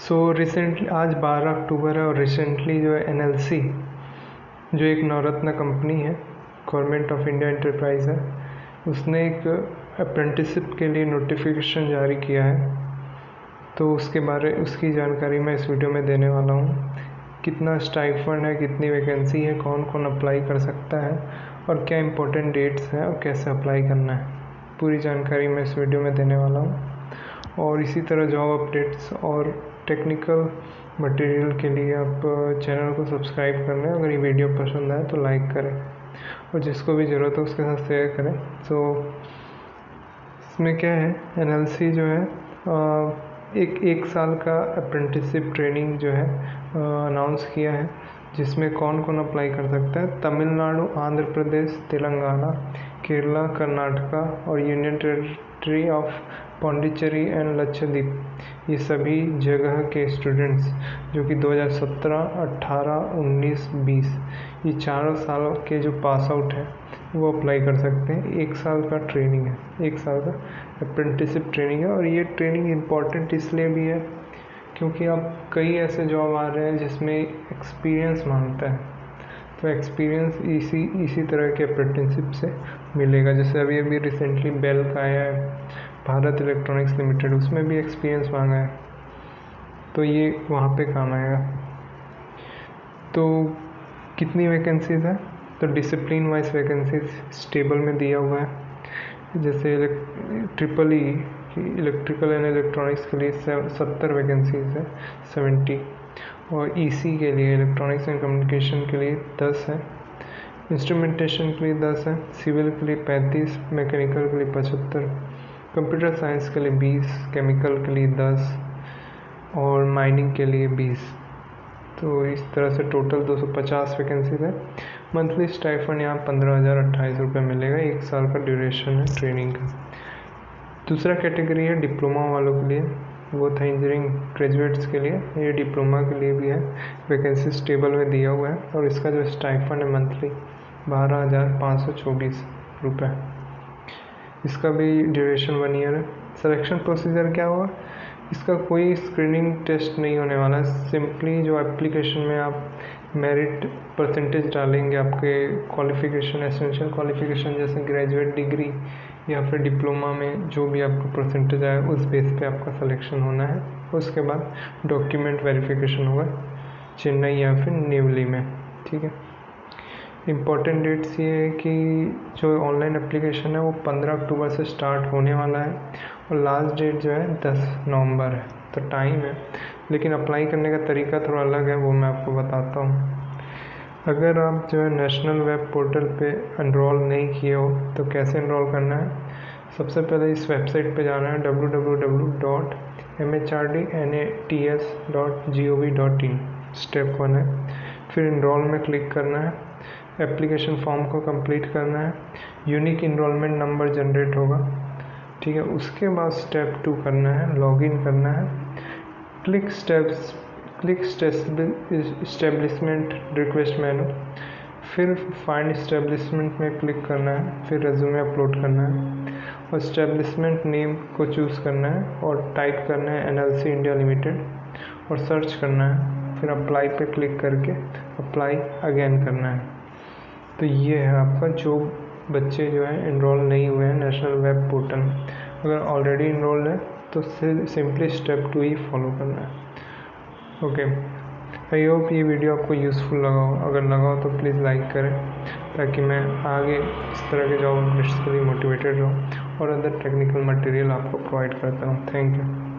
So recently आज 12 अक्टूबर है और रिसेंटली जो है एनएलसी जो एक नवरत्न कंपनी है गवर्नमेंट ऑफ़ इंडिया एंटरप्राइज है, उसने एक अप्रेंटिसशिप के लिए नोटिफिकेशन जारी किया है। तो उसके बारे, उसकी जानकारी मैं इस वीडियो में देने वाला हूँ। कितना स्टाइफंड है, कितनी वैकेंसी है कौन कौन अप्लाई कर सकता है और क्या इंपॉर्टेंट डेट्स हैं और कैसे अप्लाई करना है। पूरी जानकारी मैं इस वीडियो में देने वाला हूँ। और इसी तरह जॉब अपडेट्स और टेक्निकल मटेरियल के लिए आप चैनल को सब्सक्राइब कर लें। अगर ये वीडियो पसंद आए तो लाइक करें। और जिसको भी ज़रूरत हो उसके साथ शेयर करें। तो इसमें क्या है? एनएलसी जो है एक एक साल का अप्रेंटिसशिप ट्रेनिंग जो है अनाउंस किया है, जिसमें कौन कौन अप्लाई कर सकता है? तमिलनाडु, आंध्र प्रदेश, तेलंगाना। केरला कर्नाटका और union territory of Pondicherry and Lakshadweep. ये सभी जगह के स्टूडेंट्स जो कि 2017, 18, 19, 20 ये चारों साल के जो पास आउट हैं वो अप्लाई कर सकते हैं। एक साल का ट्रेनिंग है एक साल का अप्रेंटिसिप ट्रेनिंग है और ये ट्रेनिंग इंपॉर्टेंट इसलिए भी है क्योंकि अब कई ऐसे जॉब आ रहे हैं जिसमें एक्सपीरियंस माँगता है। तो एक्सपीरियंस इसी इसी तरह के अप्रेंटिसशिप से मिलेगा। जैसे अभी अभी रिसेंटली बेल का आया है, भारत इलेक्ट्रॉनिक्स लिमिटेड उसमें भी एक्सपीरियंस मांगा है। तो ये वहाँ पे काम आएगा। तो कितनी वैकेंसीज है? तो डिसिप्लिन वाइज वैकेंसीज स्टेबल में दिया हुआ है। जैसे triple E electrical and electronics के लिए सत्तर वैकेंसीज है सेवेंटी और ईसी e के लिए इलेक्ट्रॉनिक्स एंड कम्युनिकेशन के लिए दस है. इंस्ट्रूमेंटेशन के लिए दस है सिविल के लिए पैंतीस मैकेनिकल के लिए पचहत्तर. कंप्यूटर साइंस के लिए बीस केमिकल के लिए दस. और माइनिंग के लिए बीस. तो इस तरह से टोटल दो सौ पचास वैकेंसीज है. मंथली स्टाइफन यहाँ पंद्रह हज़ार अट्ठाईस रुपये मिलेगा, एक साल का ड्यूरेशन है ट्रेनिंग का. दूसरा कैटेगरी है डिप्लोमा वालों के लिए। वो था इंजीनियरिंग ग्रेजुएट्स के लिए। ये डिप्लोमा के लिए भी है। वैकेंसी स्टेबल में दिया हुआ है और इसका जो स्टाइफन है मंथली बारह हज़ार पाँच सौ चौबीस रुपये इसका भी ड्यूरेशन वन ईयर है। सिलेक्शन प्रोसीजर क्या हुआ? इसका कोई स्क्रीनिंग टेस्ट नहीं होने वाला है। सिंपली जो एप्लीकेशन में आप मेरिट परसेंटेज डालेंगे, आपके क्वालिफ़िकेशन एसेंशियल क्वालिफ़िकेशन जैसे ग्रेजुएट डिग्री या फिर डिप्लोमा में जो भी आपका परसेंटेज आए उस बेस पे आपका सिलेक्शन होना है। उसके बाद डॉक्यूमेंट वेरिफिकेशन होगा, चेन्नई या फिर न्यूली में, ठीक है? इंपॉर्टेंट डेट्स ये है कि जो ऑनलाइन एप्लीकेशन है, वो पंद्रह अक्टूबर से स्टार्ट होने वाला है और लास्ट डेट जो है, दस नवंबर है। तो टाइम है, लेकिन अप्लाई करने का तरीका थोड़ा अलग है, वो मैं आपको बताता हूँ। अगर आप जो है नेशनल वेब पोर्टल पे इनरोल नहीं किए हो तो कैसे इनरोल करना है? सबसे पहले इस वेबसाइट पे जाना है W W W dot M H R D N A T S dot G O V dot in step one है। फिर इनरोल में क्लिक करना है। एप्लीकेशन फॉर्म को कंप्लीट करना है। यूनिक इनरोलमेंट नंबर जनरेट होगा। ठीक है, उसके बाद स्टेप टू करना है लॉगिन करना है। Click steps click establishment request menu फिर फाइंड इस्टेब्लिशमेंट में क्लिक करना है, फिर रेज्यूमे अपलोड करना है, और इस्टेब्लिशमेंट नेम को चूज़ करना है, और टाइप करना है एनएलसी इंडिया लिमिटेड और सर्च करना है, फिर अप्लाई पे क्लिक करके अप्लाई अगेन करना है। तो ये है आपका जो बच्चे जो है इनरोल नहीं हुए हैं नेशनल वेब पोर्टल अगर ऑलरेडी इनरोल्ड है तो सिंपली स्टेप टू ही फॉलो करना है। ओके आई होप ये वीडियो आपको यूज़फुल लगा हो। अगर लगा हो तो प्लीज़ लाइक करें, ताकि मैं आगे इस तरह के जॉब अपडेट्स के लिए मोटिवेटेड रहूँ और अदर टेक्निकल मटेरियल आपको प्रोवाइड करता हूँ। Thank you